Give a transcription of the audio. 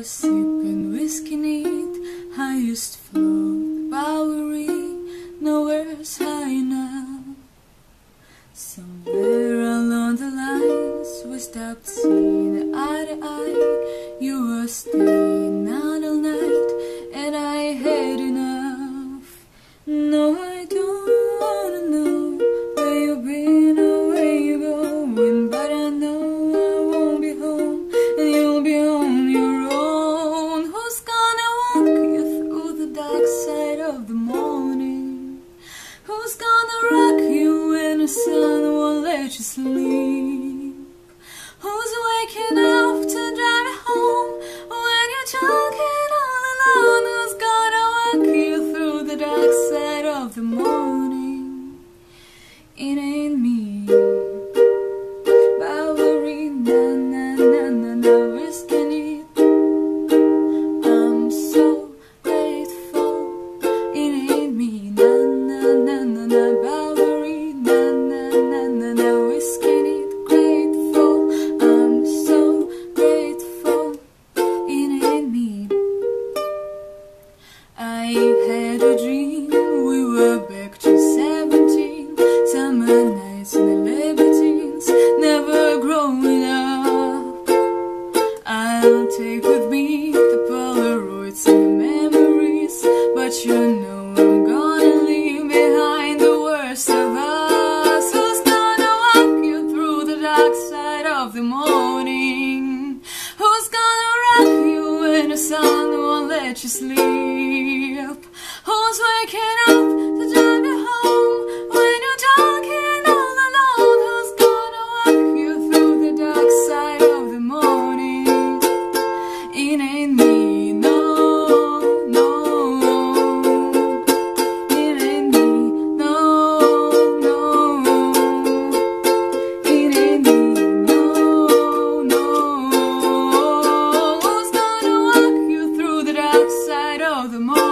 a sip and whiskey neat. Highest flown Bowery Nowhere's high enough. Somewhere along the lines We stopped seeing eye to eye. You were still to sleep. Who's waking up to drive you home when you're talking all alone? Who's gonna walk you through the dark side of the morning? In had a dream. We were back to 17 Summer nights in the Libertines Never growing up. I'll take with me the Polaroids and the memories But you're no longer gonna leave behind the worst of us. Who's gonna walk you through the dark side of the morning? Who's gonna wrap you when the sun won't let you sleep? the more